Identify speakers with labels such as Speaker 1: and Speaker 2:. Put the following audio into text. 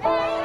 Speaker 1: Hey!